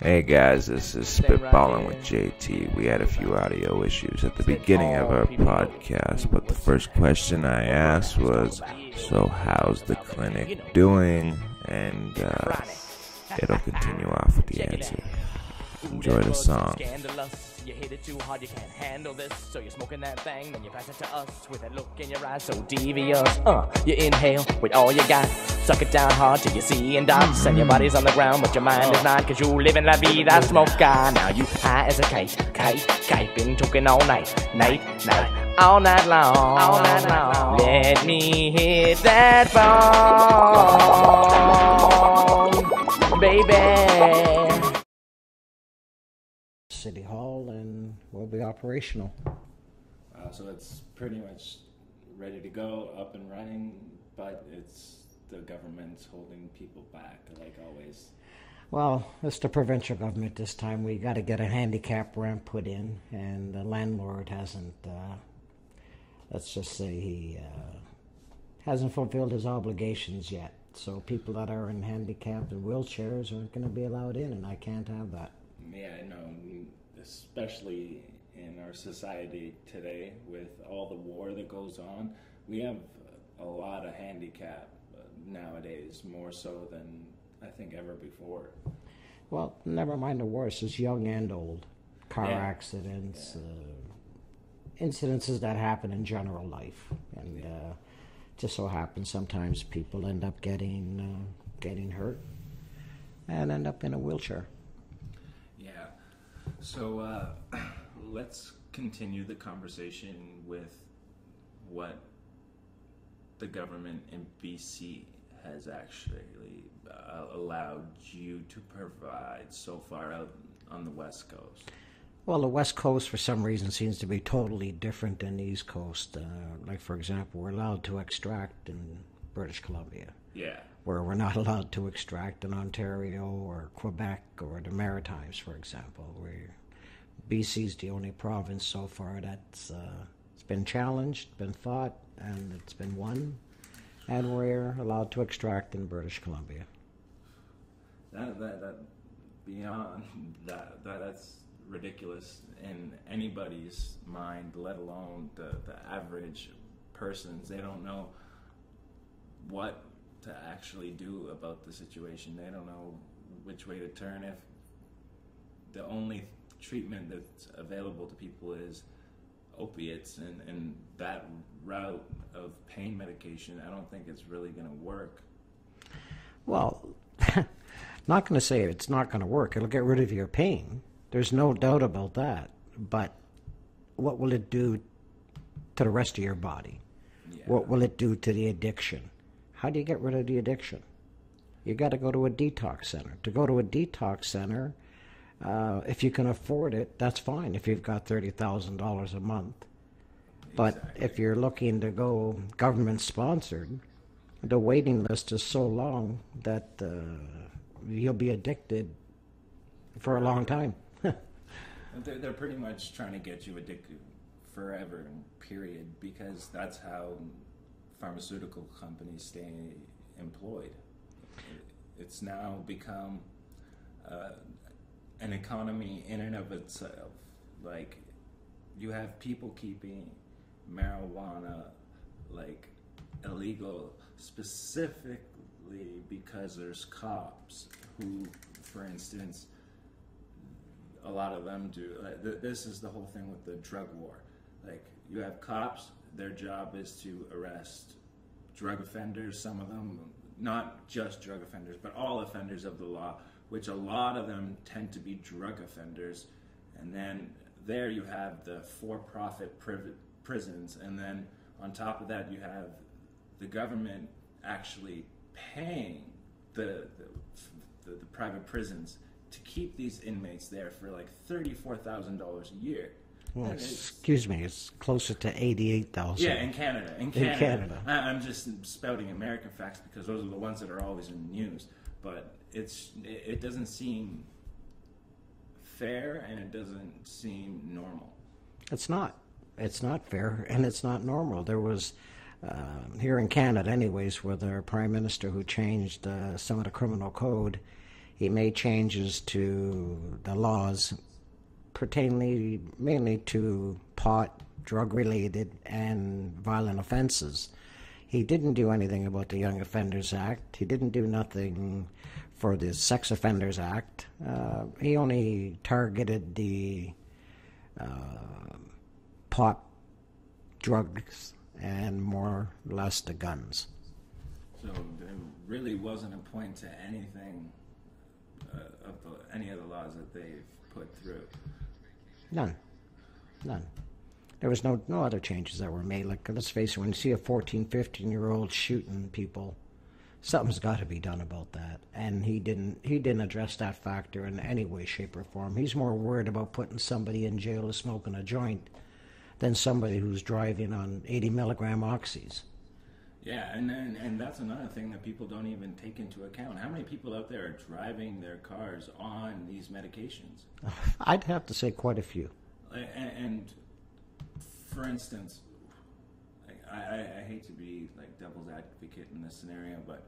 Hey guys, this is Spitballing with JT. We had a few audio issues at the beginning of our podcast, but the first question I asked was, So, how's the clinic doing? And uh, it'll continue off with the answer. Enjoy the song. You hit it too hard, you can't handle this. So you're smoking that thing, then you pass it to us with that look in your eyes so devious. Uh, you inhale with all you got, suck it down hard till you see in dots. And your body's on the ground, but your mind is not, cause you live in la vida smoker. Now you high as a kite, kite, kite, been talking all night, night, night, all night long, all night long. Let me hit that phone, baby. City Hall and we'll be operational. Uh, so it's pretty much ready to go, up and running, but it's the government's holding people back, like always. Well, it's the provincial government this time. We got to get a handicap ramp put in, and the landlord hasn't. Uh, let's just say he uh, hasn't fulfilled his obligations yet. So people that are in handicapped and wheelchairs aren't going to be allowed in, and I can't have that. Yeah, no, especially in our society today with all the war that goes on. We have a lot of handicap nowadays, more so than I think ever before. Well, never mind the worst, it's young and old. Car yeah. accidents, yeah. Uh, incidences that happen in general life. And yeah. uh, just so happens sometimes people end up getting, uh, getting hurt and end up in a wheelchair. So uh, let's continue the conversation with what the government in BC has actually uh, allowed you to provide so far out on the West Coast. Well, the West Coast, for some reason, seems to be totally different than the East Coast. Uh, like, for example, we're allowed to extract in British Columbia. Yeah. Where we're not allowed to extract in Ontario or Quebec or the Maritimes, for example. Where BC's the only province so far that's uh, it's been challenged, been fought, and it's been won, and we're allowed to extract in British Columbia. That that, that beyond that, that that's ridiculous in anybody's mind, let alone the, the average person's. They don't know what to actually do about the situation. They don't know which way to turn if the only treatment that's available to people is opiates and, and that route of pain medication, I don't think it's really going to work. Well, not going to say it's not going to work. It'll get rid of your pain. There's no doubt about that. But what will it do to the rest of your body? Yeah. What will it do to the addiction? How do you get rid of the addiction? You got to go to a detox center. To go to a detox center, uh, if you can afford it, that's fine. If you've got thirty thousand dollars a month, but exactly. if you're looking to go government sponsored, the waiting list is so long that uh, you'll be addicted for a long time. they're, they're pretty much trying to get you addicted forever, period, because that's how pharmaceutical companies stay employed. It's now become uh, an economy in and of itself. Like you have people keeping marijuana like illegal specifically because there's cops who, for instance, a lot of them do. This is the whole thing with the drug war. Like you have cops, their job is to arrest drug offenders. Some of them, not just drug offenders, but all offenders of the law which a lot of them tend to be drug offenders. And then there you have the for profit private prisons. And then on top of that, you have the government actually paying the, the, the, the private prisons to keep these inmates there for like $34,000 a year. Well, excuse me, it's closer to 88,000. Yeah, in Canada. In Canada. In Canada. I, am just spouting American facts because those are the ones that are always in the news. But it's it doesn't seem fair and it doesn't seem normal. It's not. It's not fair and it's not normal. There was uh, here in Canada, anyways, with our prime minister who changed uh, some of the criminal code. He made changes to the laws pertaining mainly to pot, drug related, and violent offenses. He didn't do anything about the Young Offenders Act. He didn't do nothing for the Sex Offenders Act. Uh, he only targeted the uh, pot, drugs, and more or less the guns. So there really wasn't a point to anything uh, of the, any of the laws that they've put through. None. None. There was no no other changes that were made. Like let's face it, when you see a 14, 15 year old shooting people, something's got to be done about that. And he didn't he didn't address that factor in any way, shape, or form. He's more worried about putting somebody in jail to smoking a joint than somebody who's driving on 80 milligram oxys. Yeah, and, and and that's another thing that people don't even take into account. How many people out there are driving their cars on these medications? I'd have to say quite a few. And, and for instance, I, I, I hate to be like devil's advocate in this scenario, but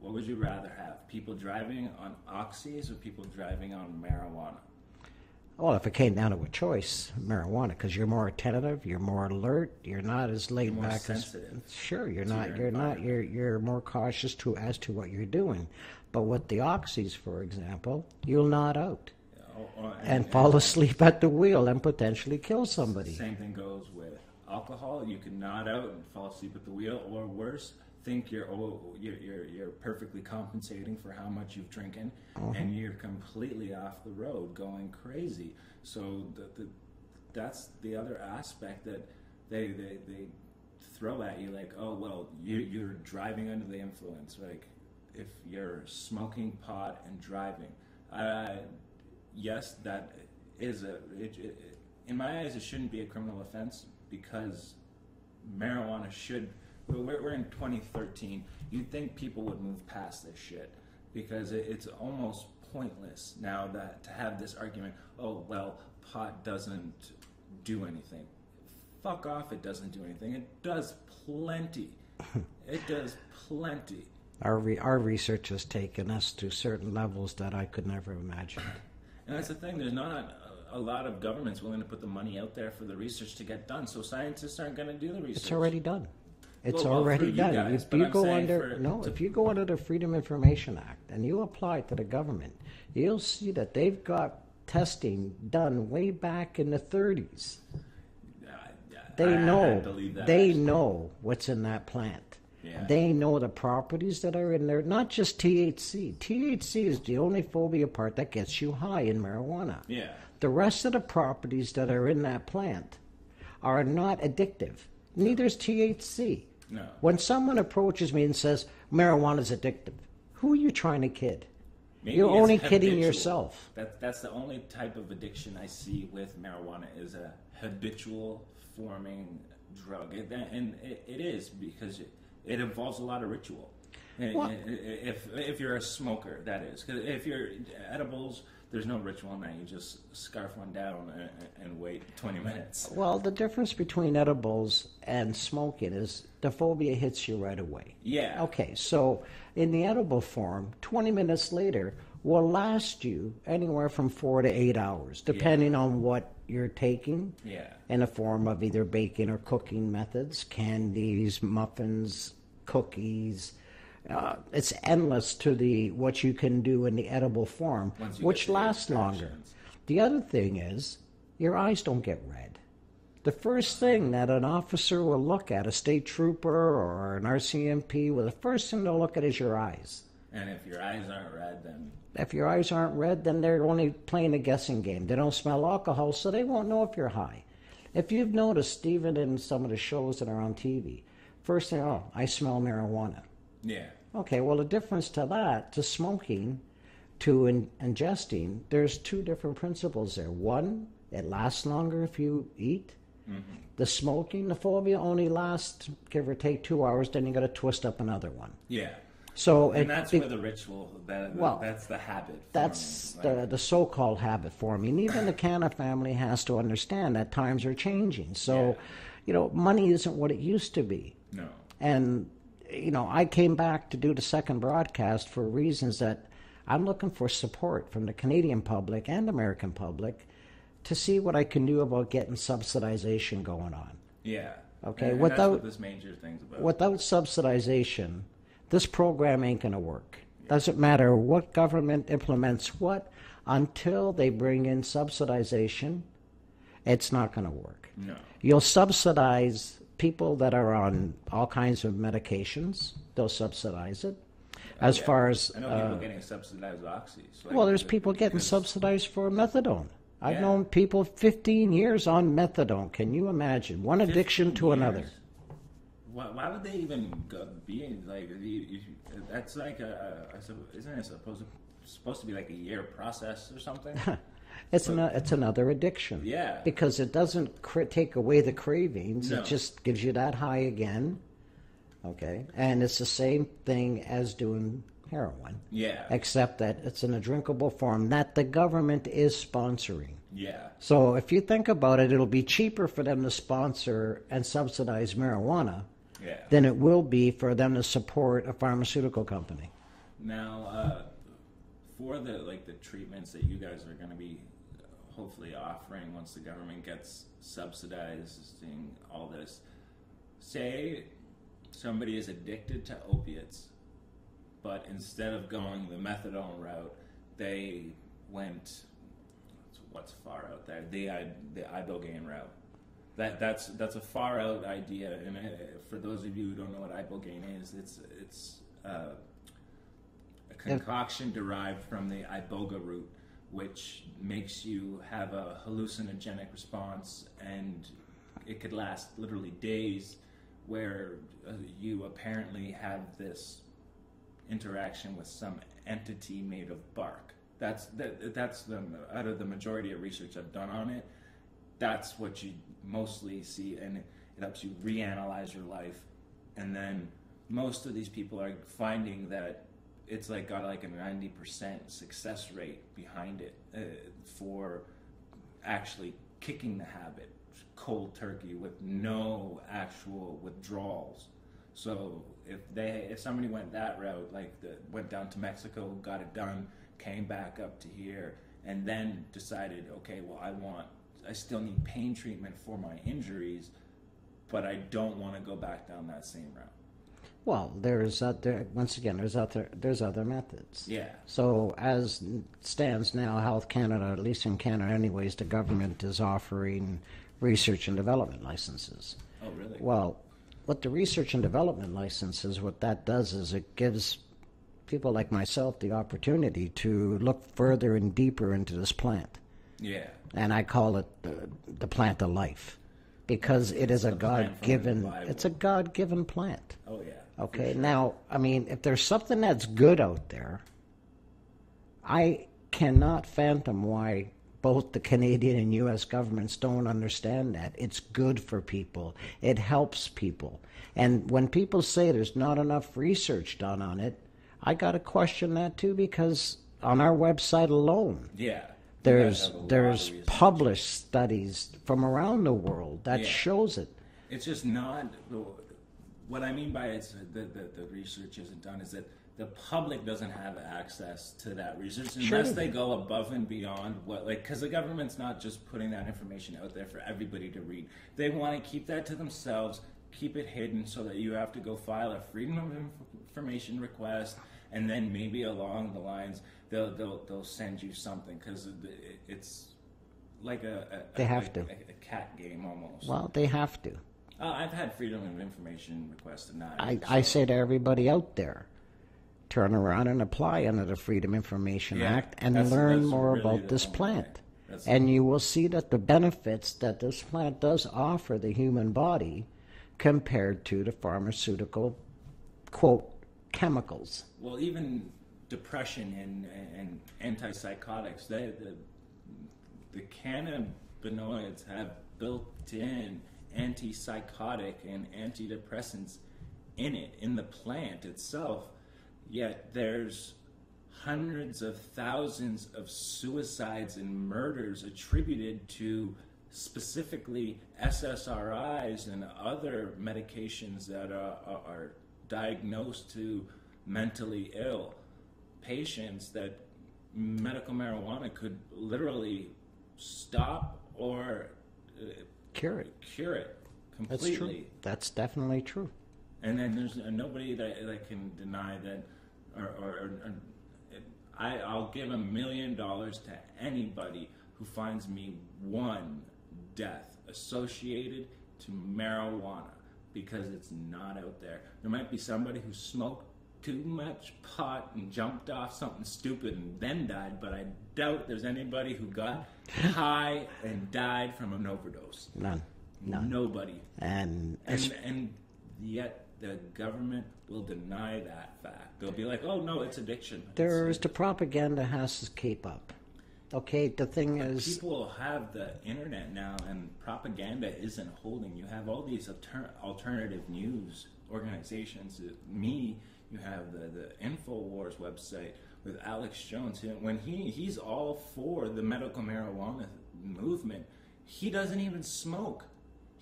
what would you rather have? People driving on oxys or people driving on marijuana? Well, if it came down to a choice, marijuana, because you're more attentive, you're more alert, you're not as laid more back sensitive as. Sure, you're not. You're not. You're you're more cautious to as to what you're doing. But with the oxys, for example, you'll nod out Or- or- oh, oh, and fall asleep at the wheel and potentially kill somebody. Same thing goes with alcohol. You can nod out and fall asleep at the wheel, or worse, think you're oh, you're, you're, you're perfectly compensating for how much you've drinking, and you're completely off the road, going crazy. So the, the, that's the other aspect that they, they they throw at you, like, oh well, you, you're driving under the influence. Like, if you're smoking pot and driving, uh, yes, that is a. It, it, in my eyes, it shouldn't be a criminal offense because marijuana should. We're, we're in 2013. You'd think people would move past this shit because it, it's almost pointless now that to have this argument. Oh well, pot doesn't do anything. Fuck off! It doesn't do anything. It does plenty. it does plenty. Our re- our research has taken us to certain levels that I could never imagine. And that's the thing. There's not a, a lot of governments willing to put the money out there for the research to get done. So scientists aren't going to do the research. It's already done. It's Well, well, already you done. guys, if you I'm go under for- no, to- if you go under the Freedom Information Act and you apply to the government, you'll see that they've got testing done way back in the 30s. They I- I know. that, they actually. know what's in that plant. Yeah. They know the properties that are in there. Not just THC. THC is the only phobia part that gets you high in marijuana. Yeah. The rest of the properties that are in that plant are not addictive. Neither is THC. No. When someone approaches me and says marijuana is addictive, who are you trying to kid? Maybe You're only kidding yourself. That, that's the only type of addiction I see with marijuana is a habitual forming drug, it, and it, it is because it, it involves a lot of ritual. Well- If if you're a smoker, that is. 'Cause if you're edibles, there's no ritual in that. You just scarf one down and, and wait 20 minutes. Well, the difference between edibles and smoking is the phobia hits you right away. Yeah. Okay, so in the edible form, 20 minutes later will last you anywhere from four to eight hours, depending on what you're taking. Yeah. In the form of either baking or cooking methods, candies, muffins, cookies. Uh, it's endless to the what you can do in the edible form, which get to the lasts longer. The other thing is, your eyes don't get red. The first thing that an officer will look at, a state trooper or an RCMP, well, the first thing they'll look at is your eyes. And if your eyes aren't red, then If your eyes aren't red, then they're only playing a guessing game. They don't smell alcohol, so they won't know if you're high. If you've noticed, even in some of the shows that are on TV, first thing, oh, I smell marijuana. yeah. Okay, well, the difference to that, to smoking, to in, ingesting, there's two different principles there. One, it lasts longer if you eat. Mm-hmm. The smoking, the phobia only lasts, give or take, two hours, then you got to twist up another one. Yeah. So And it- that's it- where the ritual, that, Well, that's the habit. that's forming, the, like- the so-called habit forming. And even the Canna family has to understand that times are changing. So, Yeah. you know, money isn't what it used to be. no. And, you know, I came back to do the second broadcast for reasons that I'm looking for support from the Canadian public and American public to see what I can do about getting subsidization going on. Yeah. Okay, And, and without- this major thing's about. Without subsidization, this program ain't going to work. Doesn't matter what government implements what, until they bring in subsidization, it's not going to work. No. You'll subsidize people that are on all kinds of medications, they'll subsidize it. As Yeah. far as I know uh, getting subsidized oxy. so like, well, there's people getting subsidized for methadone. I've Yeah. known people 15 years on methadone. Can you imagine? One addiction 15 to another. years. Why, why would they even be in, like? That's like a, a, isn't it supposed to supposed to be like a year process or something? It's an, it's another addiction. Yeah. Because it doesn't cra- take away the cravings. No. It just gives you that high again. Okay. And it's the same thing as doing heroin, yeah, except that it's in a drinkable form that the government is sponsoring. yeah, So if you think about it, it'll be cheaper for them to sponsor and subsidize marijuana yeah. than it will be for them to support a pharmaceutical company. Now, uh, for the like the treatments that you guys are going to be hopefully offering once the government gets subsidizing all this, say somebody is addicted to opiates, but instead of going the methadone route, they went what's far out there the i- the ibogaine route. That that's that's a far out idea, and uh, for those of you who don't know what ibogaine is, it's it's uh, a concoction derived from the iboga root, which makes you have a hallucinogenic response, and it could last literally days, where uh, you apparently have this interaction with some entity made of bark. That's that, that's the out of the majority of research I've done on it. That's what you mostly see, and it helps you reanalyze your life. And then most of these people are finding that it's like got like a ninety percent success rate behind it uh, for actually kicking the habit cold turkey with no actual withdrawals. So if they if somebody went that route, like the, went down to Mexico, got it done, came back up to here, and then decided, okay, well, I want, I still need pain treatment for my injuries, but I don't want to go back down that same route. Well, there's other once again there's other there's other methods. Yeah. So as stands now, Health Canada, at least in Canada, anyways, the government is offering research and development licenses. Oh, really? Well, what the research and development licenses, what that does is it gives people like myself the opportunity to look further and deeper into this plant, yeah. and I call it the, the plant of life because it is a from the God-given. It's a God-given plant. Oh, yeah. Okay, now, I mean, if there's something that's good out there, I cannot fathom why both the Canadian and U.S. governments don't understand that. It's good for people, it helps people. And when people say there's not enough research done on it, I got to question that too because on our website alone, Yeah. There's have a lot of there's published studies from around the world that Yeah. shows it. It's just not. What I mean by it's that the, the research isn't done is that the public doesn't have access to that research unless they they go above and beyond what like because the government's not just putting that information out there for everybody to read. They want to keep that to themselves, keep it hidden so that you have to go file a freedom of information request, and then maybe along the lines they'll they'll, they'll send you something because it's like a, a They have a- to. a, a cat game almost. Well, they have to. Uh, I've had freedom of information requests denied. I, so- I say to everybody out there, turn around and apply under the Freedom Information Yeah, Act and that's- learn that's more really about this plant. And you will see that the benefits that this plant does offer the human body compared to the pharmaceutical, quote, chemicals. well, even depression and, and antipsychotics, they, the, the cannabinoids have built-in antipsychotic and antidepressants in it, in the plant itself. Yet there's hundreds of thousands of suicides and murders attributed to specifically SSRIs and other medications that are, are, diagnosed to mentally ill. patients that medical marijuana could literally stop or uh, Cure it. cure it completely. That's true. That's definitely true. And then there's uh, nobody that, that can deny that, or, or, or, or I, I'll give a million dollars to anybody who finds me one death associated to marijuana because it's not out there. There might be somebody who smoked too much pot and jumped off something stupid and then died, but I doubt there's anybody who got high and died from an overdose. None. None. Nobody. And And, and yet the government will deny that fact. They'll be like, "Oh no, it's addiction." there's the propaganda has to keep up. Okay, the thing is, people have the internet now, and propaganda isn't holding. You have all these alter- alternative news organizations. Uh, Me, you have the the Infowars website with Alex Jones. When he he's all for the medical marijuana movement, he doesn't even smoke.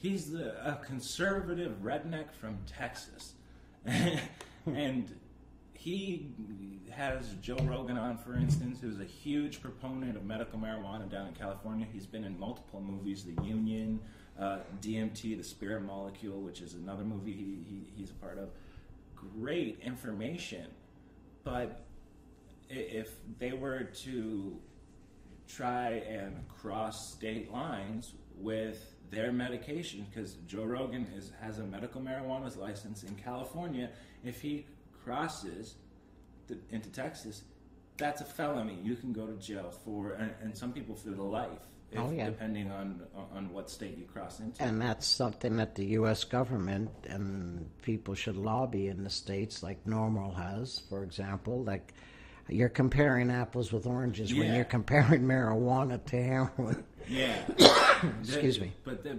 He's a conservative redneck from Texas, and he has Joe Rogan on, for instance, who's a huge proponent of medical marijuana down in California. He's been in multiple movies, The Union, uh, DMT, The Spirit Molecule, which is another movie he, he, he's a part of. Great information, but if they were to try and cross state lines with their medication because Joe Rogan is, has a medical marijuana license in California. If he crosses the, into Texas, that's a felony. You can go to jail for, and, and some people for the life, if, Oh, yeah. depending on on what state you cross into. and that's something that the U.S. government and people should lobby in the states, like NORML has, for example. Like you're comparing apples with oranges when you're comparing marijuana to heroin. Yeah. Excuse The- me. But the,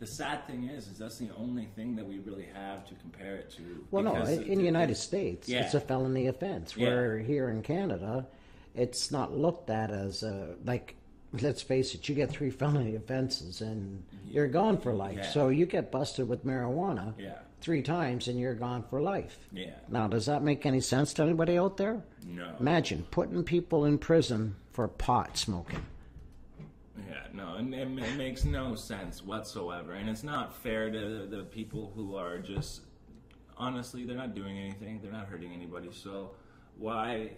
the sad thing is, is that's the only thing that we really have to compare it to. Well, no, in the- the United States, Yeah. it's a felony offense. Yeah. Where here in Canada, it's not looked at as a like. Let's face it, you get three felony offenses and you're gone for life. Yeah. So you get busted with marijuana Yeah. Three times and you're gone for life. Yeah. Now, does that make any sense to anybody out there? No. Imagine putting people in prison for pot smoking. Yeah, no, it, it makes no sense whatsoever, and it's not fair to the people who are just honestly they're not doing anything, they're not hurting anybody. So why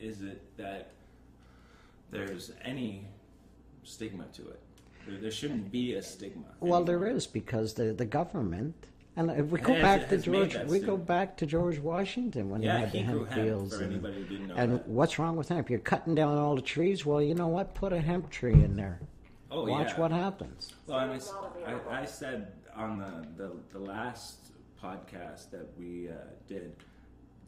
is it that there's any stigma to it? There, there shouldn't be a stigma. Well, anymore. there is because the the government. And if we go back to George, we go back to George Washington when Yeah, he had the hemp hemp, fields. for and, who didn't know and what's wrong with hemp? You're cutting down all the trees. Well, you know what? Put a hemp tree in there. Oh, Watch yeah. what happens. Well, I I, I said on the, the, the last podcast that we uh, did,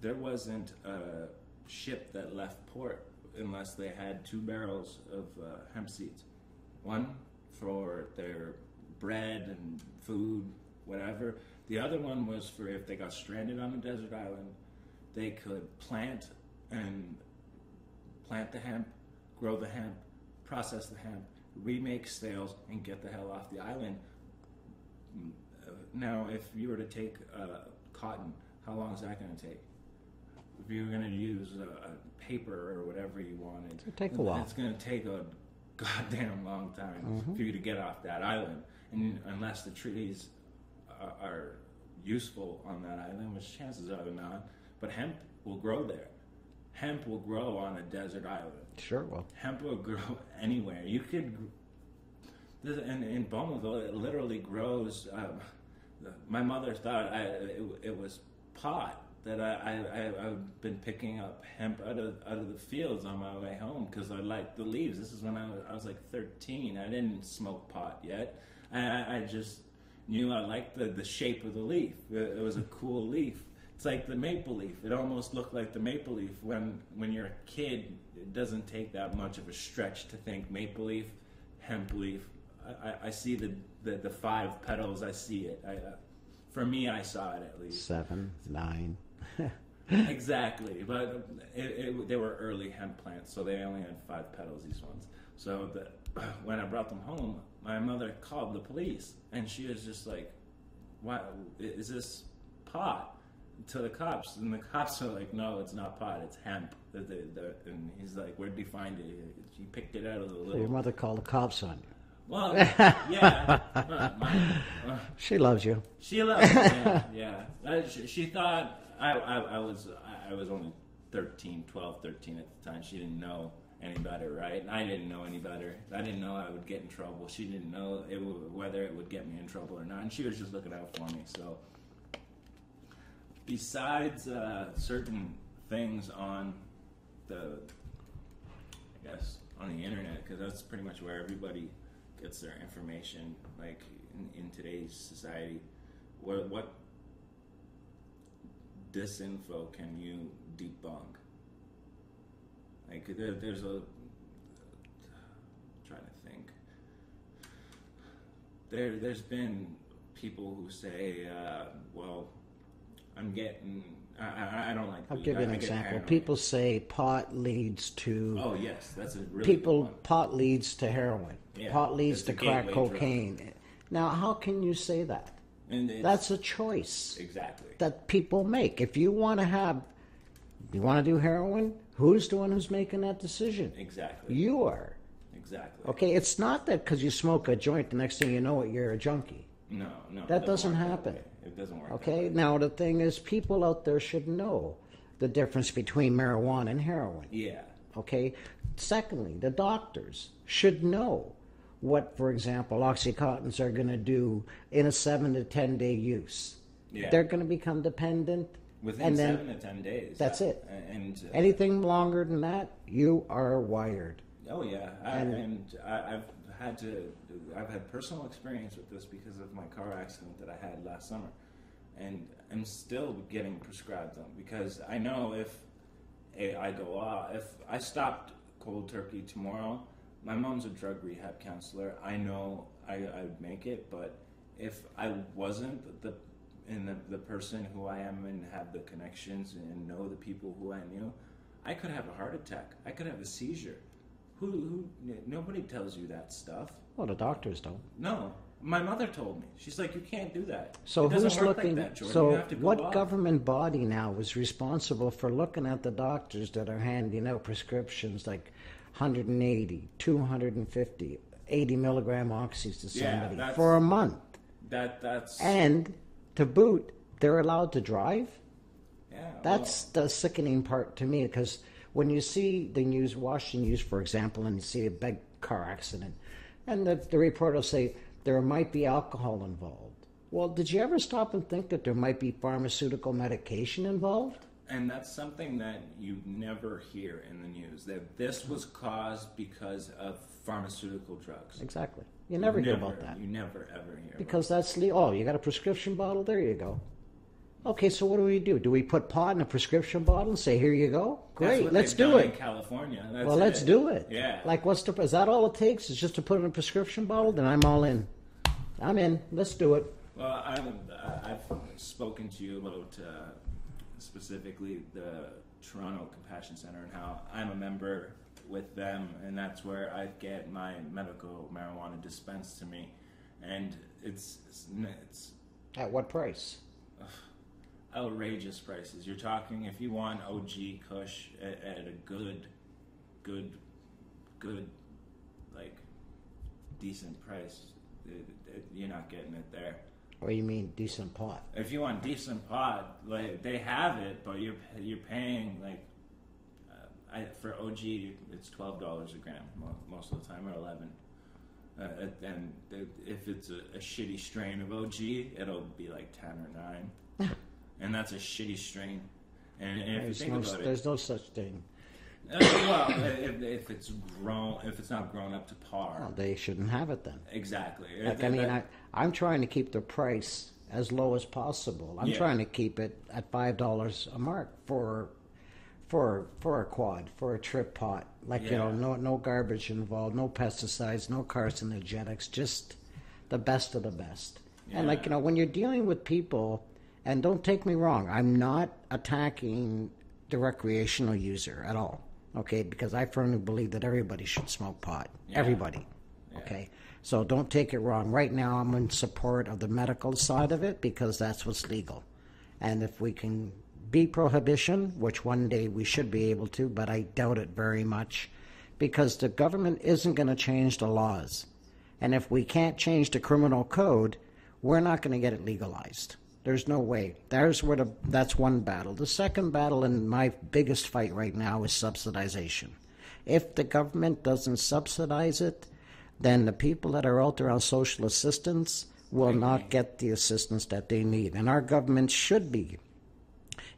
there wasn't a ship that left port unless they had two barrels of uh, hemp seeds. One for their bread and food, whatever. The other one was for if they got stranded on a desert island, they could plant and plant the hemp, grow the hemp, process the hemp, remake sales, and get the hell off the island. Now, if you were to take uh, cotton, how long is that going to take? If you were going to use uh, a paper or whatever you wanted, It'll take a while. It's going to take a goddamn long time Mm-hmm. for you to get off that island, and unless the trees are, are useful on that island, which chances are they're not. But hemp will grow there. Hemp will grow on a desert island Sure, well, hemp will grow anywhere. You could, this, in, in Bowmanville, it literally grows. Um, my mother thought I, it, it was pot that I, I, I, I've been picking up hemp out of, out of the fields on my way home because I liked the leaves. This is when I was, I was like 13. I didn't smoke pot yet. I, I, I just knew I liked the, the shape of the leaf. It, it was a cool leaf. It's like the maple leaf. It almost looked like the maple leaf when when you're a kid. It doesn't take that much of a stretch to think maple leaf, hemp leaf. I, I, I see the, the, the five petals. I see it. I, uh, for me, I saw it at least. seven, nine. exactly, but it, it, they were early hemp plants, so they only had five petals. These ones. So the, when I brought them home, my mother called the police, and she was just like, "Why is this pot?" to the cops, and the cops are like, "No, it's not pot. It's hemp." The, the, the, and he's like, "Where'd you find it?" He picked it out of the Your mother called the cops on you. Well, yeah, uh, my, uh, She loves you. she loves. it, Yeah, yeah. Uh, she, she thought I, I, I was I was only 13, 12, 13 at the time. She didn't know any better, right? I didn't know any better. I didn't know I would get in trouble. She didn't know it whether it would get me in trouble or not, and she was just looking out for me. So, besides uh, certain things on the, I guess, on the internet, because that's pretty much where everybody gets their information. Like in, in today's society, what what disinfo can you debunk? Like there, there's a trying to think. There, there's been people who say, uh, "Well, I'm getting. I, I, don't like. I'll give you an I example. People say pot leads to Oh yes, that's a really people. Pot leads to heroin. Yeah, pot leads to crack gateway drug. cocaine. Now, how can you say that? And That's a choice exactly. that people make. If you want to have, you want to do heroin. Who's the one who's making that decision? Exactly. You are. exactly. Okay, it's not that because you smoke a joint, the next thing you know it, you're a junkie. No, no. That doesn't work happen. way. It doesn't work. that Okay, now the thing is, people out there should know the difference between marijuana and heroin. Yeah. Okay, secondly, the doctors should know what, for example, Oxycontins are going to do in a seven to ten day use. Yeah. They're going to become dependent, Within and then seven to ten days. That's it. And uh, anything longer than that, you are wired. Oh yeah, I, And- and, I, I've had to. I've had personal experience with this because of my car accident that I had last summer, and I'm still getting prescribed them because I know if I go off, if I stopped cold turkey tomorrow, my mom's a drug rehab counselor. I know I, I would make it, but if I wasn't the and the, the person who I am and have the connections and know the people who I knew, I could have a heart attack. I could have a seizure. Who, who nobody tells you that stuff. Well, the doctors don't. No, my mother told me. She's like, you can't do that. So who's work looking? Like that, so have to go what off. government body now is responsible for looking at the doctors that are handing out prescriptions like 180, 250, 80 milligram oxys to somebody that's- for a month, That that's and to boot, they're allowed to drive? yeah. That's the sickening part to me because when you see the news, Washington news, for example, and you see a big car accident, and the, the reporter will say there might be alcohol involved. Well, did you ever stop and think that there might be pharmaceutical medication involved? and that's something that you never hear in the news. That this was caused because of pharmaceutical drugs. Exactly. You never hear about that You never ever hear. because that's the oh, you got a prescription bottle. There you go. Okay, so what do we do? Do we put pot in a prescription bottle and say, "Here you go"? Great, let's do it. in California. That's Well, let's do it. Yeah. Like, what's the? Is that all it takes? Is just to put in a prescription bottle? Then I'm all in. I'm in. Let's do it. Well, I'm, I've spoken to you about uh, specifically the Toronto Compassion Center and how I'm a member with them, and that's where I get my medical marijuana dispensed to me, and it's it's, it's At what price? outrageous prices. You're talking if you want OG Kush at, at a good, good, good, like decent price, it, it, you're not getting it there. Or you mean decent pot? If you want decent pot, like they have it, but you're you're paying like I, for OG, it's twelve dollars a gram most of the time, or eleven. Uh, and if it's a, a shitty strain of OG, it'll be like ten or nine, and that's a shitty strain. And, and if you There's think no, about it, there's no such thing. uh, well, if, if it's grown, if it's not grown up to par, Well, they shouldn't have it then. exactly. Like, I mean, I, I'm trying to keep the price as low as possible. I'm Yeah. trying to keep it at five dollars a mark for for for a quad, for a trip pot. Like you know, no no garbage involved, no pesticides, no carcinogenics, just the best of the best. And like you know, when you're dealing with people, and don't take me wrong, I'm not attacking the recreational user at all. Okay, because I firmly believe that everybody should smoke pot. Yeah. Everybody. Okay. So don't take it wrong. Right now, I'm in support of the medical side of it because that's what's legal. And if we can be prohibition, which one day we should be able to, but I doubt it very much, because the government isn't going to change the laws. And if we can't change the criminal code, we're not going to get it legalized. There's no way. There's where the, that's one battle. The second battle, and my biggest fight right now, is subsidization. If the government doesn't subsidize it, then the people that are out there on social assistance will not get the assistance that they need. And our government should be.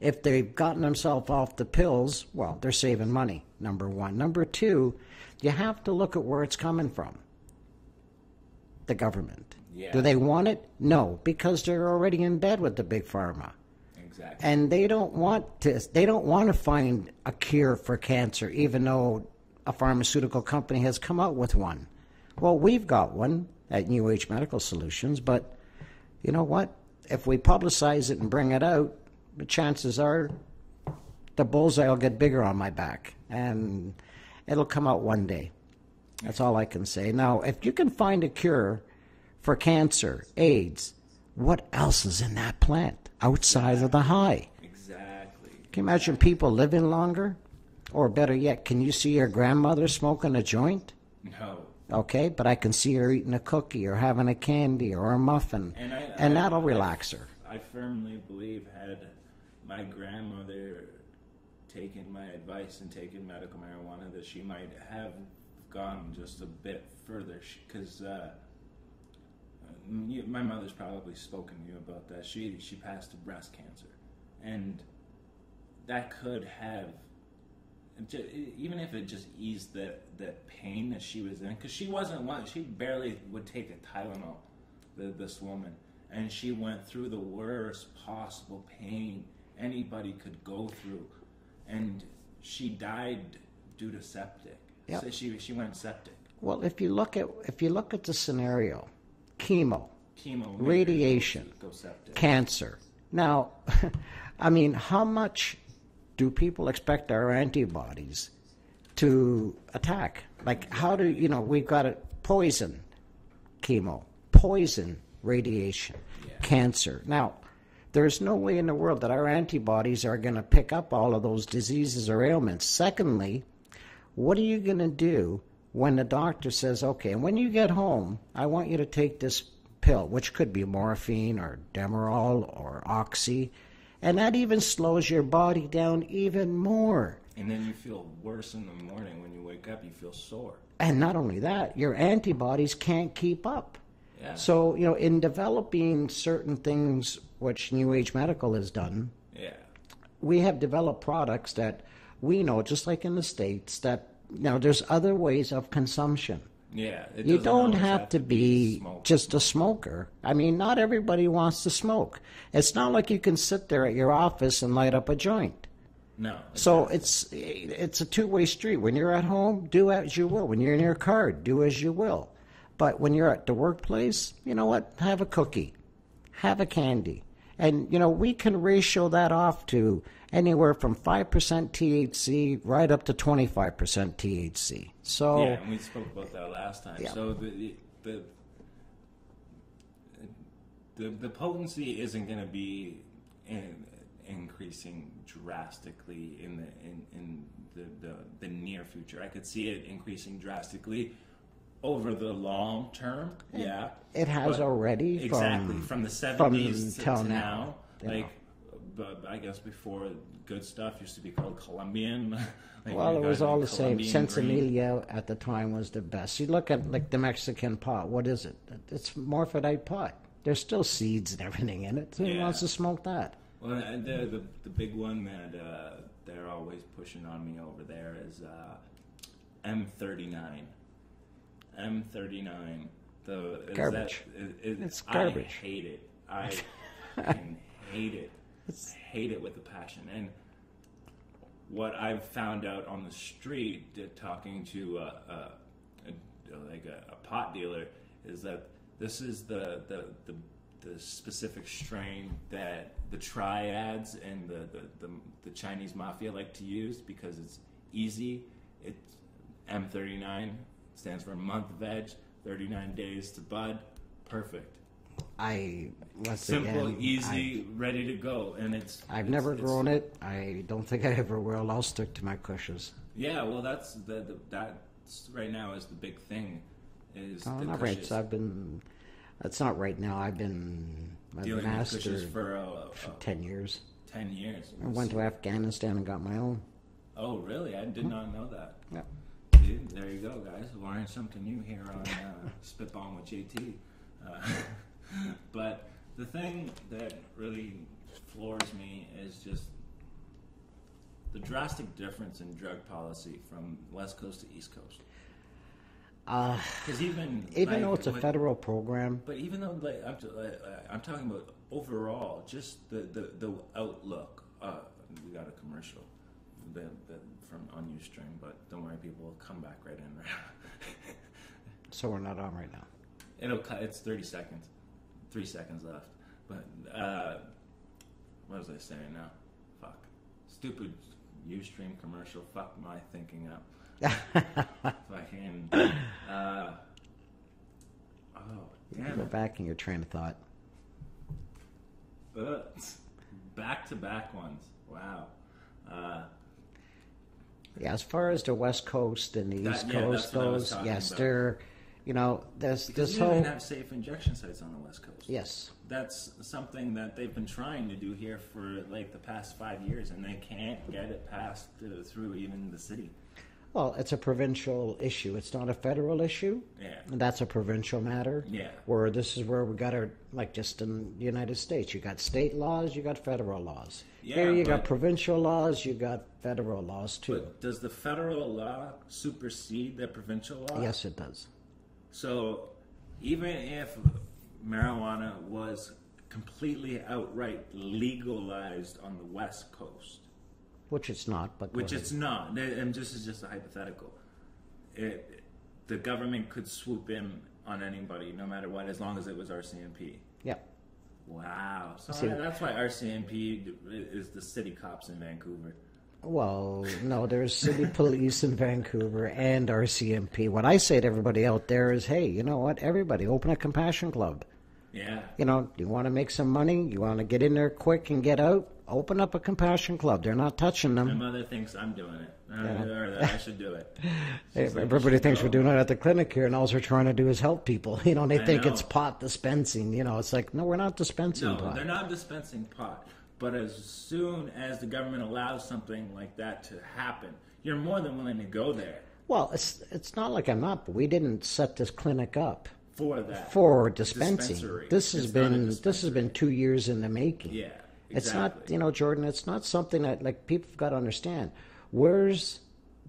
If they've gotten themselves off the pills, well, they're saving money, number one. Number two, you have to look at where it's coming from the government. Yeah. Do they want it? No, because they're already in bed with the big pharma. Exactly. And they don't want to they don't want to find a cure for cancer even though a pharmaceutical company has come out with one. Well, we've got one at New Age Medical Solutions, but you know what? If we publicize it and bring it out, chances are the bullseye will get bigger on my back and it'll come out one day. That's all I can say. Now, if you can find a cure for cancer, AIDS, what else is in that plant outside of the high? exactly. Can you imagine people living longer? Or better yet, can you see your grandmother smoking a joint? No. Okay, but I can see her eating a cookie or having a candy or a muffin, And I, and I- that'll I- relax her. I firmly believe had my grandmother taken my advice and taken medical marijuana, that she might have gone just a bit further. Because uh, uh, my mother's probably spoken to you about that. She she passed to breast cancer, and that could have. Even if it just eased the the pain that she was in, because she wasn't one, she barely would take a Tylenol. The, this woman, and she went through the worst possible pain anybody could go through, and she died due to septic. Yep. So she she went septic. Well, if you look at if you look at the scenario, chemo, Chemo, Radiation. cancer. Now, I mean, how much do people expect our antibodies to attack? Like, how do you know we've got a poison chemo, poison radiation, cancer. Now, there's no way in the world that our antibodies are going to pick up all of those diseases or ailments. Secondly, what are you going to do when the doctor says, okay, and when you get home, I want you to take this pill, which could be morphine or Demerol or Oxy, and that even slows your body down even more. And then you feel worse in the morning when you wake up. You feel sore. And not only that, your antibodies can't keep up. Yeah. So, you know, in developing certain things, which New Age Medical has done, Yeah. we have developed products that we know, just like in the States, that, you know, there's other ways of consumption. Yeah. You don't always have to be smoke. just a smoker. I mean, not everybody wants to smoke. It's not like you can sit there at your office and light up a joint. no. So it's it's a two way street. When you're at home, do as you will. When you're in your car, do as you will. But when you're at the workplace, you know what? Have a cookie, have a candy, and you know we can ratio that off to anywhere from five percent THC right up to twenty five percent THC. So Yeah, and we spoke about that last time. Yeah. So the the the, the potency isn't going to be in, increasing drastically in the in, in the, the, the near future. I could see it increasing drastically over the long term. Yeah, it has But- already from- exactly from the seventies till to now. now. Like, but I guess before good stuff used to be called Colombian. Like, Well, it was all the same. Colombian green. Sinsemilla at the time was the best. You look at like the Mexican pot. What is it? It's morphodite pot. There's still seeds and everything in it. Who Yeah. wants to smoke that? Well, and the, the the big one that uh, they're always pushing on me over there is uh, M39. M39. The is Garbage. That, it, it, It's I hate it. I hate it. hate it with a passion. And what I've found out on the street, uh, talking to uh, uh, a, like a, a pot dealer, is that this is the the, the the specific strain that the triads and the, the, the, the Chinese mafia like to use because it's easy. It's M39 stands for month of veg, 39 days to bud. Perfect. I Simple, again, easy, ready to go, and it's. I, have it's- never it's- grown it. I don't think I ever will. I'll stick to my cushions. Yeah, well, that's the, the that's right now is the big thing. Is Oh, the not right. So I've been. That's not right now. I've been. I've dealing been with cushions for for uh, ten years. ten years. I went to Afghanistan and got my own. Oh, really? I did not know that. Yeah. There you go, guys. Learning something new here on uh, Spitballing with JT. Uh, but the thing that really floors me is just the drastic difference in drug policy from West Coast to East Coast. Uh, Because even even like, though it's a what- federal program, but even though like I'm, t- like, uh, I'm talking about overall, just the the, the outlook. Uh, we got a commercial that, that from on Ustream, but don't worry, people will come back right in. so we're not on right now. It'll cut. It's 30 seconds, three seconds left. But uh, what was I saying now? Fuck, stupid Ustream commercial. Fuck my thinking up. Fucking. Uh, oh damn Go it. back in your train of thought. Back to back ones. Wow. Uh, Yeah, as far as the West Coast and the That- East yeah, Coast that's what I was goes, talking yes, about. they're, you know, there's because this you don't whole even have safe injection sites on the West Coast. yes, That's something that they've been trying to do here for like the past five years, and they can't get it passed uh, through even the city. well, it's a provincial issue. It's not a federal issue. Yeah. And that's a provincial matter. Yeah. Where this is where we got our like just in the United States, you got state laws, you got federal laws. Yeah, Here you got but- provincial laws, you got federal laws too. But does the federal law supersede the provincial law? yes, it does. So even if marijuana was completely outright legalized on the West Coast, Which it's not, but which it's not, and this is just a hypothetical, it, the government could swoop in on anybody no matter what, as long as it was RCMP. yeah. Wow. So See- that's why RCMP is the city cops in Vancouver. Well, no, there's city police in Vancouver and RCMP. What I say to everybody out there is, hey, you know what? Everybody, open a compassion club. Yeah. You know, you want to make some money, you want to get in there quick and get out, open up a compassion club. They're not touching them. My mother thinks I'm doing it, uh, or I should do it. Hey, like, Everybody thinks should we're doing it at the clinic here, and all we're trying to do is help people. You know, they I think know. it's pot dispensing. You know, it's like, no, we're not dispensing No, pot. they're not dispensing pot. But as soon as the government allows something like that to happen, you're more than willing to go there Well, it's it's not like I'm up. we didn't set this clinic up for that. for dispensing. Dispensary. This has It's been this has been two years in the making. Yeah, It's not, you know, Jordan. It's not something that like people have got to understand. Where's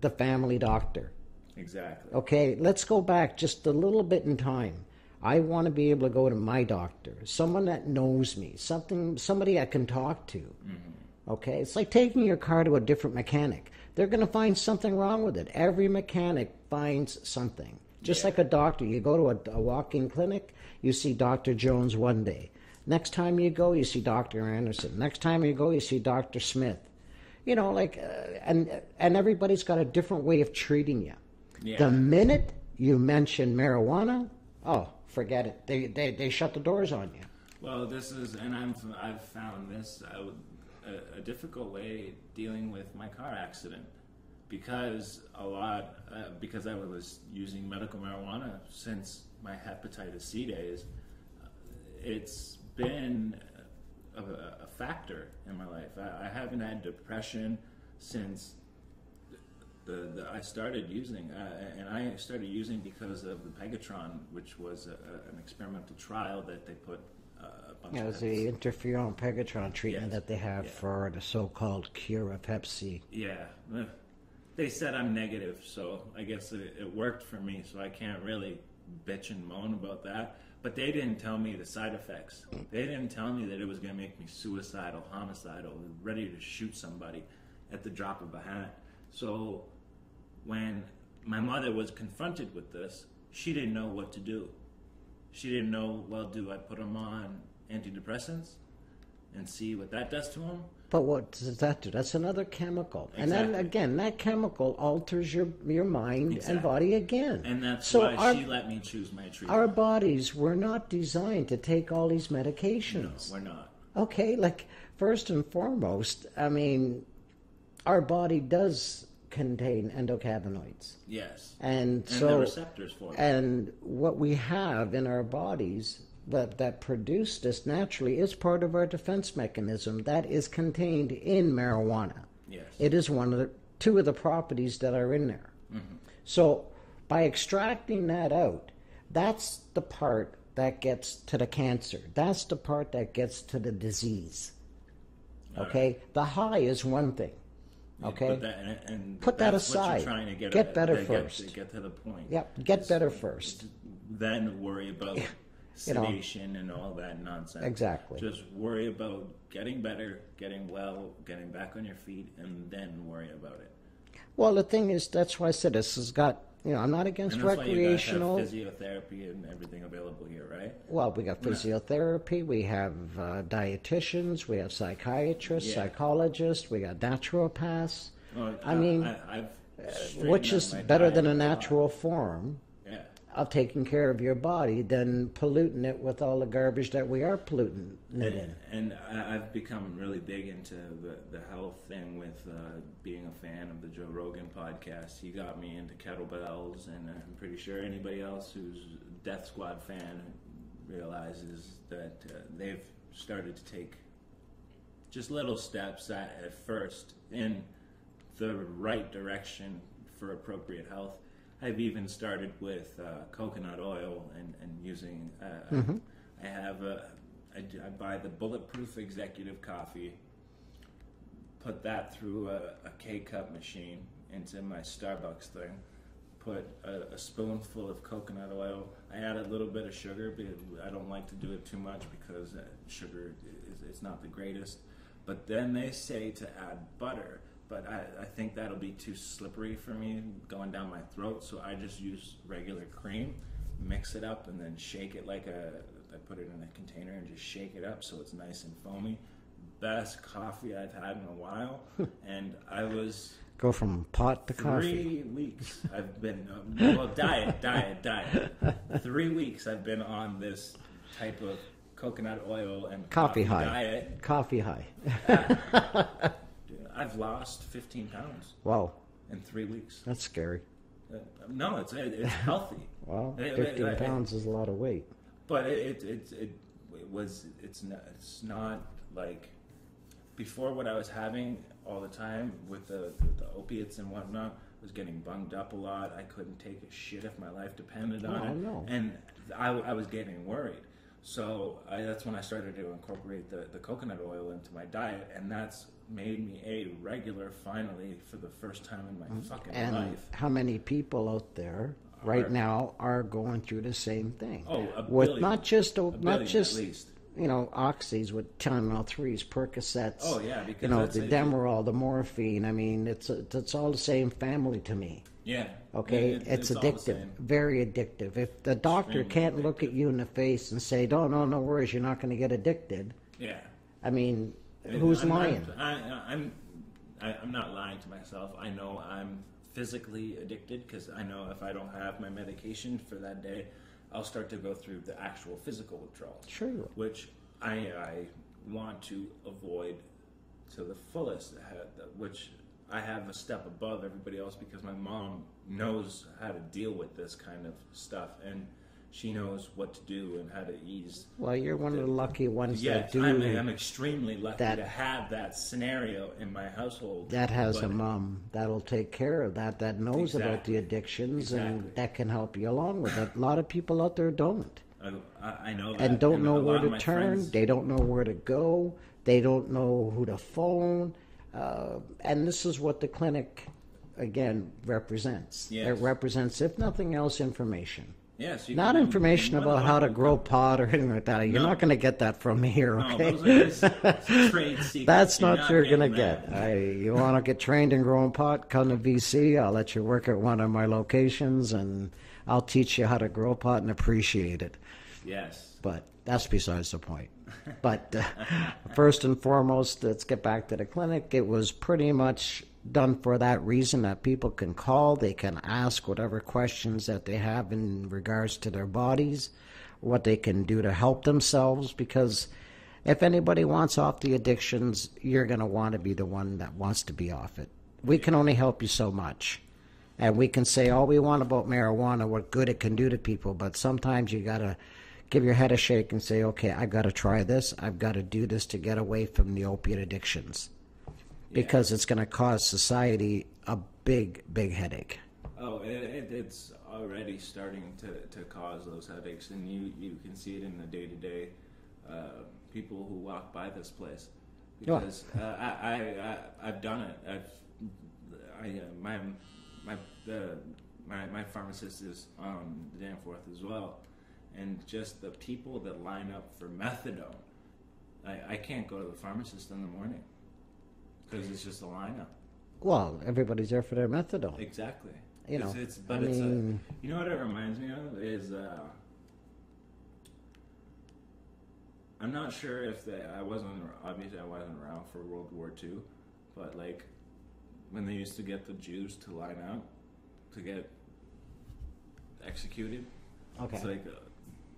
the family doctor? Exactly. Okay, let's go back just a little bit in time. I want to be able to go to my doctor, someone that knows me, something, somebody I can talk to. Okay, it's like taking your car to a different mechanic. They're going to find something wrong with it. Every mechanic finds something. Just Yeah. like a doctor, you go to a, a walk-in clinic, you see Dr. Jones one day. Next time you go, you see Dr. Anderson. Next time you go, you see Dr. Smith. You know, like, uh, and and everybody's got a different way of treating you. Yeah. The minute you mention marijuana, oh, forget it. They they, they shut the doors on you. Well, this is, and I'm, I've found this a, a difficult way dealing with my car accident because a lot, uh, because I was using medical marijuana since my hepatitis C days. uh, It's been a, a factor in my life. I, I haven't had depression since the, the I started using, uh, and I started using because of the PegIntron, which was a, a, an experimental trial that they put uh, a bunch know, of it's the interferon PegIntron treatment Yes. that they have Yeah. for the so-called cure of Hep C. Yeah, they said I'm negative, so I guess it, it worked for me. So I can't really bitch and moan about that. But they didn't tell me the side effects. They didn't tell me that it was going to make me suicidal, homicidal, ready to shoot somebody at the drop of a hat. So when my mother was confronted with this, she didn't know what to do. She didn't know, well, do I put him on antidepressants and see what that does to him? But what does that do? That's another chemical, and then again, that chemical alters your your mind and body again. And that's so why our, she let me choose my treatment. our bodies were not designed to take all these no, medications. we're not. Okay, like first and foremost, I mean, our body does contain endocannabinoids, Yes. and And so receptors for it. and what we have in our bodies that that produce this naturally is part of our defense mechanism that is contained in marijuana. yes. It is one of the two of the properties that are in there. Mm-hmm. So by extracting that out, that's the part that gets to the cancer. That's the part that gets to the disease. Okay? The high is one thing. Okay? Put that, and, and Put that that's what you're aside. trying to get, Get at- better first. Get, to get to the point. Yep, get Is better first. Then worry about You know. and all that nonsense. Exactly. Just worry about getting better, getting well, getting back on your feet, and then worry about it. Well, the thing is, that's why I said this has got, you know, I'm not against And that's why you guys have recreational. physiotherapy and everything available here, right? Well, we got physiotherapy, we have uh, dietitians, we have psychiatrists, Yeah. psychologists, we got naturopaths, I mean, I, have which is better than a natural form. Of taking care of your body than polluting it with all the garbage that we are polluting it in. And I've become really big into the, the health thing with uh, being a fan of the Joe Rogan podcast. He got me into kettlebells, and I'm pretty sure anybody else who's a Death Squad fan realizes that uh, they've started to take just little steps at, at first in the right direction for appropriate health. I've even started with uh, coconut oil and, and using. Uh, I have a, I, buy the bulletproof executive coffee, put that through a, a K cup machine into my Starbucks thing, put a, a spoonful of coconut oil. I add a little bit of sugar, but I don't like to do it too much because uh, sugar is it's not the greatest. But then they say to add butter, but I, I think that'll be too slippery for me going down my throat. So I just use regular cream, mix it up, and then shake it like a. I put it in a container and just shake it up so it's nice and foamy. Best coffee I've had in a while, and I was Go from pot to coffee. Three weeks I've been um, well diet, diet, diet. Three weeks I've been on this type of coconut oil and Coffee high. diet. Coffee high. I've lost 15 pounds Wow, in three weeks. that's scary. Uh, No, it's it's healthy. Well, It- it- 15 it- pounds is a lot of weight. but it it, it it was it's not it's not like before what I was having all the time with the with the opiates and whatnot was getting bunged up a lot. I couldn't take a shit if my life depended on Oh, it, no. and I, I was getting worried. So I, that's when I started to incorporate the, the coconut oil into my diet, and that's made me a regular finally for the first time in my fucking Mm. And life. how many people out there right Are- now are going through the same thing? Oh, a with billion. not just A not billion just you know oxys with Tylenol threes, Percocets. Oh, yeah, because you know the it. Demerol, the morphine. I mean, it's it's all the same family to me. Yeah. Okay, It- it's, all the addictive, very addictive. If the doctor Extremely can't look at you in the face and say, "No, no, no worries, you're not going to get addicted," Yeah. I mean, who's I'm, lying? I'm, I, I'm, I, I'm not lying to myself. I know I'm physically addicted because I know if I don't have my medication for that day, I'll start to go through the actual physical withdrawal. Sure. Which I, I want to avoid to the fullest, which I have a step above everybody else because my mom knows how to deal with this kind of stuff and she knows what to do and how to ease Well, you're one of the lucky ones that Yes, do. I'm, I'm extremely lucky that- to have that scenario in my household. that has a mom that'll take care of that, that knows about the addictions, and that can help you along with it. A lot of people out there don't, I, I know that. and don't a know where to turn. friends- They don't know where to go. They don't know who to phone. Uh, and this is what the clinic, again, represents. Yes. It represents, if nothing else, information. Yes, you Not information about how to grow pot or anything like that. You're No. not going to get that from me here, No, okay? those are trade secrets. That's You're not what you're gonna get. I, you want to get trained in growing pot? Come to VC. I'll let you work at one of my locations, and I'll teach you how to grow pot and appreciate it. Yes. But that's besides the point. but uh, first and foremost, let's get back to the clinic. It was pretty much done for that reason that people can call, they can ask whatever questions that they have in regards to their bodies, what they can do to help themselves. Because if anybody wants off the addictions, you're going to want to be the one that wants to be off it. We can only help you so much. And we can say all we want about marijuana, what good it can do to people, but sometimes you got to give your head a shake and say, okay, I've got to try this. I've got to do this to get away from the opiate addictions because it's going to cause society a big, big headache. Oh, it, it, it's already starting to, to cause those headaches, and you, you can see it in the day to day people who walk by this place. Yeah. Because uh, I, I, I, I've done it. I've, I, uh, my, my, my, my pharmacist is on the Danforth as well, and just the people that line up for methadone. I, I can't go to the pharmacist in the morning because it's just a lineup. Well, everybody's there for their methadone. Exactly. You It's- know, it's, but I it's mean- a, you know what it reminds me of is uh, I'm not sure if they, I wasn't obviously I wasn't around for World War II, but like when they used to get the Jews to line up to get executed. Okay. It's like uh,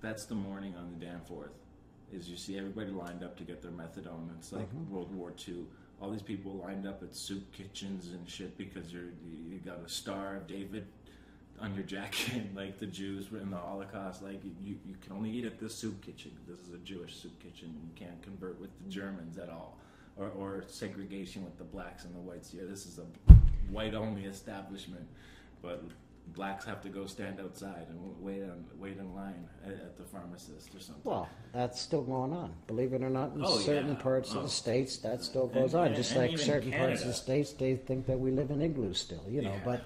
that's the morning on the Danforth. Is you see everybody lined up to get their methadone. It's like Mm-hmm. World War II. All these people lined up at soup kitchens and shit because you're you got a Star of David on your jacket, like the Jews were in the Holocaust. Like you, you can only eat at this soup kitchen. This is a Jewish soup kitchen. You can't convert with the Germans at all, or, or segregation with the blacks and the whites. Yeah, this is a white-only establishment, but blacks have to go stand outside and wait on wait in line at, at the pharmacist or something. Well, that's still going on. Believe it or not, in Oh, certain yeah. parts of Oh. the states, that still goes And- on. and- Just and like certain parts of the states, they think that we live in igloos still. You know, Yeah. but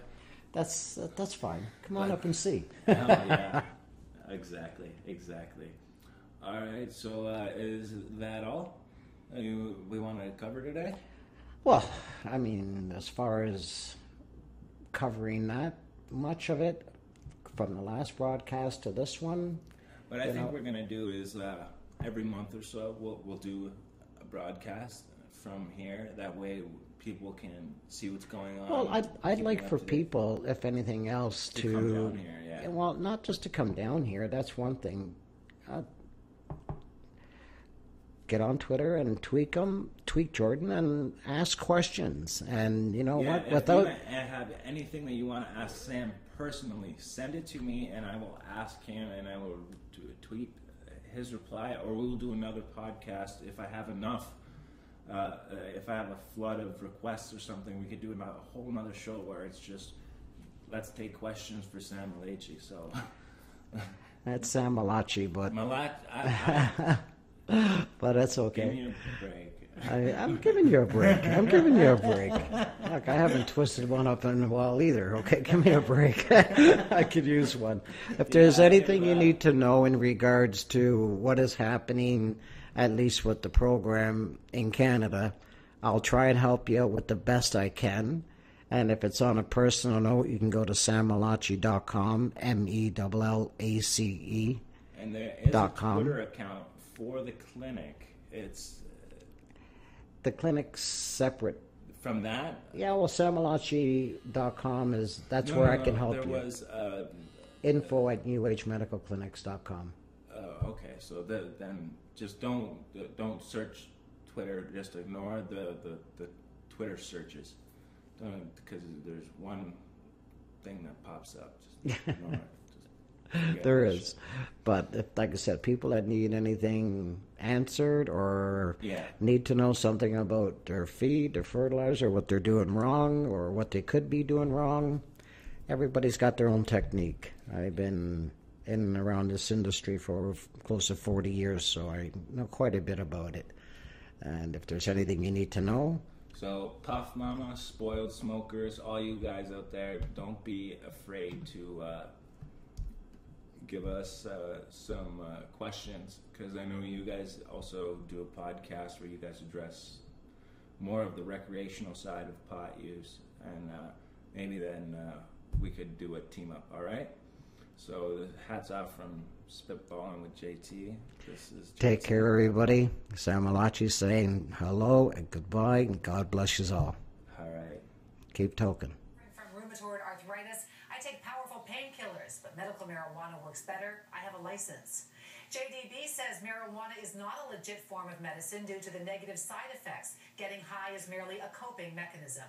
that's that's fine. Come on up and see. oh, yeah, exactly, exactly. All right, so uh, is that all uh, you, we want to cover today? Well, I mean, as far as covering that much of it, from the last broadcast to this one, What I think know- we're gonna do is uh, every month or so we'll we'll do a broadcast from here. That way people can see what's going on. Well, I'd, I'd like for people, if anything else, To to, come down here, yeah. Well, not just to come down here. That's one thing. Uh, get on Twitter and tweak them, tweak Jordan, and ask questions. And you know Yeah, what? if Without you have anything that you want to ask Sam personally, send it to me, and I will ask him, and I will do a tweet his reply, or we will do another podcast if I have enough. Uh, uh, if I have a flood of requests or something, we could do a whole another show where it's just let's take questions for Sam Mellace. So, that's Sam Mellace, but Mellace. I, I, but that's okay. me a break. I, I'm giving you a break. I'm giving you a break. Look, I haven't twisted one up in a while either. Okay, give me a break. I could use one. If there's Yeah, anything you need to know in regards to what is happening, at least with the program in Canada, I'll try and help you out with the best I can. And if it's on a personal note, you can go to sammellace.com, M E L L A C E. And there is Dot a. Twitter account for the clinic. It's The clinic's separate from that Yeah, well, sammellace.com is that's No, where no, I can help there you. was uh, Info at newagemedicalclinics.com. uh, okay, so the, then just don't don't search Twitter. Just ignore the the, the Twitter searches, because there's one thing that pops up. Just ignore it. There is. But if, like I said, people that need anything answered or Yeah. need to know something about their feed, their fertilizer, what they're doing wrong or what they could be doing wrong, everybody's got their own technique. I've been in and around this industry for close to 40 years, so I know quite a bit about it. And if there's anything you need to know, So, Puff Mama, spoiled smokers, all you guys out there, don't be afraid to uh, give us uh, some uh, questions because I know you guys also do a podcast where you guys address more of the recreational side of pot use, and uh, maybe then uh, we could do a team up. All right. So the hats off from Spitballing with JT. This is Take care, everybody. Sam Mellace saying hello and goodbye, and God bless you all. All right. Keep token. From rheumatoid arthritis, I take powerful painkillers, but medical marijuana works better. I have a license. JDB says marijuana is not a legit form of medicine due to the negative side effects. Getting high is merely a coping mechanism.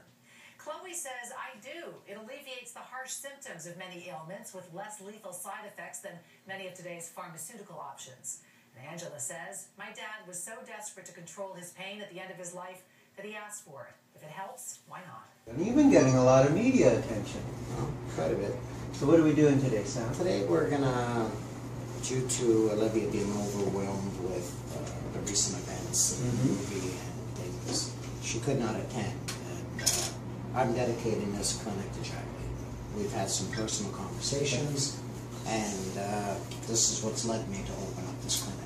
Chloe says, I do. It alleviates the harsh symptoms of many ailments with less lethal side effects than many of today's pharmaceutical options. And Angela says, My dad was so desperate to control his pain at the end of his life that he asked for it. If it helps, why not? And you've been getting a lot of media attention. Quite a bit. So what are we doing today, Sam? Today we're gonna, due to Olivia being overwhelmed with uh, the recent events in the movie and things, she could not attend. And uh, I'm dedicating this clinic to Jackie. We've had some personal conversations, and uh, this is what's led me to open up this clinic.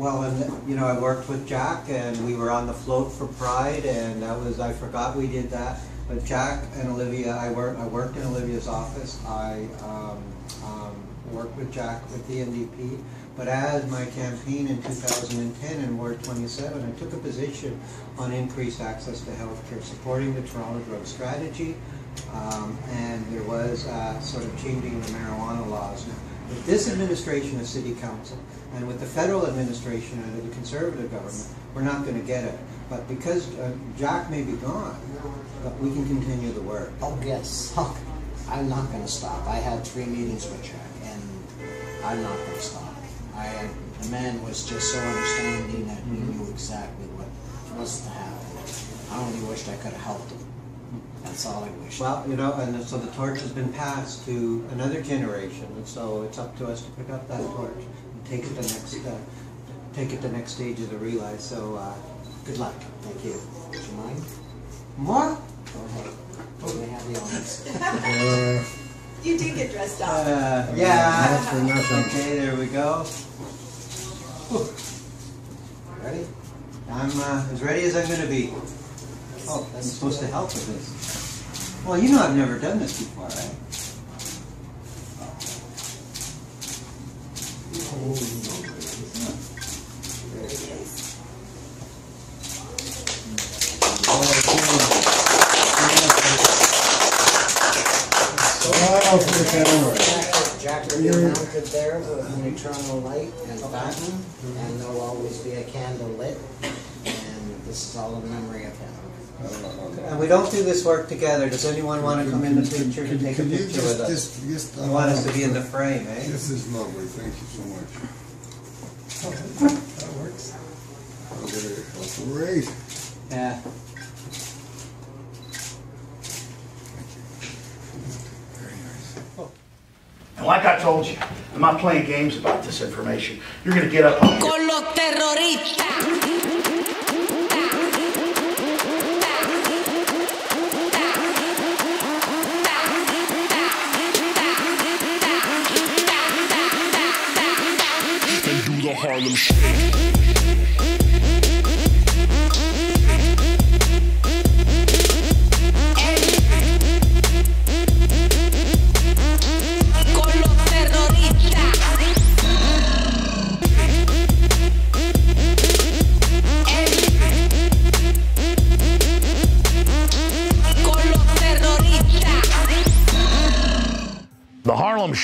Well, and you know, I worked with Jack, and we were on the float for Pride, and that was I forgot we did that. But Jack and Olivia, I worked. I worked in Olivia's office. I um, um, worked with Jack with the NDP. But as my campaign in 2010 in Ward 27, I took a position on increased access to healthcare, supporting the Toronto Drug Strategy, um, and there was uh, sort of changing the marijuana laws. Now, with this administration of City Council and with the federal administration under the Conservative government, we're not going to get it. But because uh, Jack may be gone, but we can continue the work. Oh, yes. I'm not going to stop. I had three meetings with Jack, and I'm not going to stop. I, the man was just so understanding that he knew exactly what was to happen. I only wished I could have helped him. That's all I wish. Well, you know, and so the torch has been passed to another generation, and so it's up to us to pick up that torch and take it the next, uh, take it the next stage of the relay. So, uh, good luck. Thank you. Would you mind? What? Go ahead. You may have the honors. You did get dressed up. Uh, yeah. Not for nothing. Okay, there we go. Ready? I'm uh, as ready as I'm going to be. Oh, I'm supposed to help with this. Well, you know I've never done this before, right? Jack, Jack will be mounted there with an eternal light and fountain, and there'll always be a candle lit, and this is all in memory of him. And we don't do this work together. Does anyone want to come in the picture to take a Can you picture just- with us? just- just You want us to be in the frame, eh? This is lovely, thank you so much. That works. Okay, that's great. Yeah. Very nice. And like I told you, I'm not playing games about this information. You're going to get up on here. con los terroristas. Harlem Shake.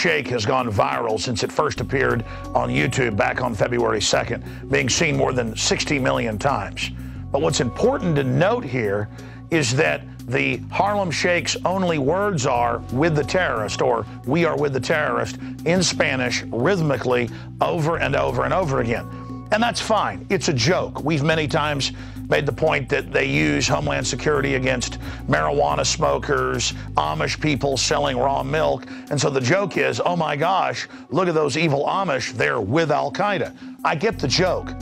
Shake has gone viral since it first appeared on YouTube back on February 2nd, being seen more than 60 million times. But what's important to note here is that the Harlem Shake's only words are with the terrorist or we are with the terrorist in Spanish rhythmically over and over and over again. And that's fine. It's a joke. We've many times made the point that they use Homeland Security against marijuana smokers, Amish people selling raw milk. And so the joke is, oh my gosh, look at those evil Amish. They're with Al Qaeda. I get the joke.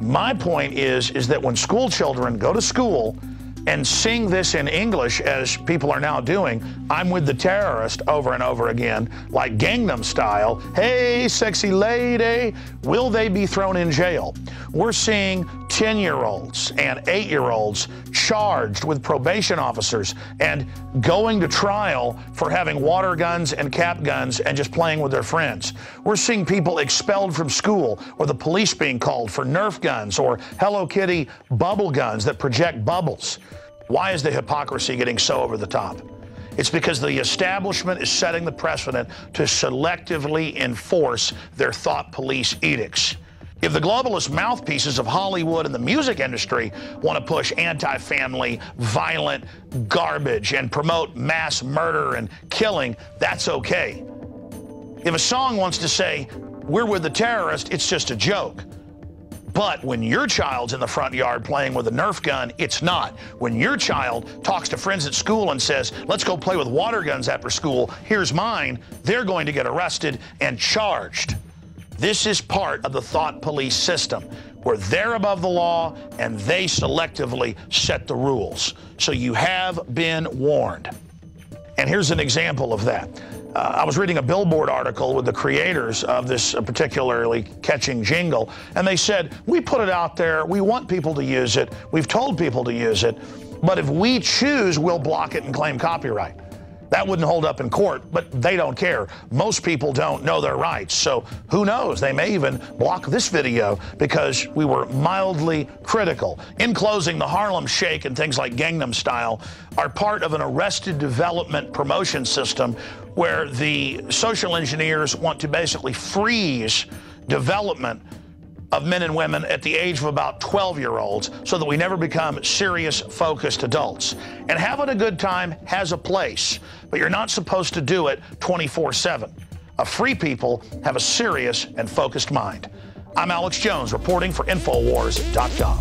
My point is, is that when school children go to school and sing this in English, as people are now doing, I'm with the terrorist over and over again, like Gangnam style. Hey, sexy lady, will they be thrown in jail? We're seeing 10 year olds and 8 year olds charged with probation officers and going to trial for having water guns and cap guns and just playing with their friends. We're seeing people expelled from school or the police being called for Nerf guns or Hello Kitty bubble guns that project bubbles. Why is the hypocrisy getting so over the top? It's because the establishment is setting the precedent to selectively enforce their thought police edicts. If the globalist mouthpieces of Hollywood and the music industry want to push anti family, violent garbage and promote mass murder and killing, that's okay. If a song wants to say, we're with the terrorist, it's just a joke. But when your child's in the front yard playing with a Nerf gun, it's not. When your child talks to friends at school and says, let's go play with water guns after school, here's mine, they're going to get arrested and charged. This is part of the thought police system where they're above the law and they selectively set the rules. So you have been warned. And here's an example of that. Uh, I was reading a Billboard article with the creators of this particularly catching jingle, and they said, We put it out there, we want people to use it, we've told people to use it, but if we choose, we'll block it and claim copyright. That wouldn't hold up in court, but they don't care. Most people don't know their rights. So who knows? They may even block this video because we were mildly critical. In closing, the Harlem Shake and things like Gangnam Style are part of an arrested development promotion system where the social engineers want to basically freeze development of men and women at the age of about 12 year olds so that we never become serious, focused adults. And having a good time has a place, but you're not supposed to do it 24 7. A free people have a serious and focused mind. I'm Alex Jones reporting for Infowars.com.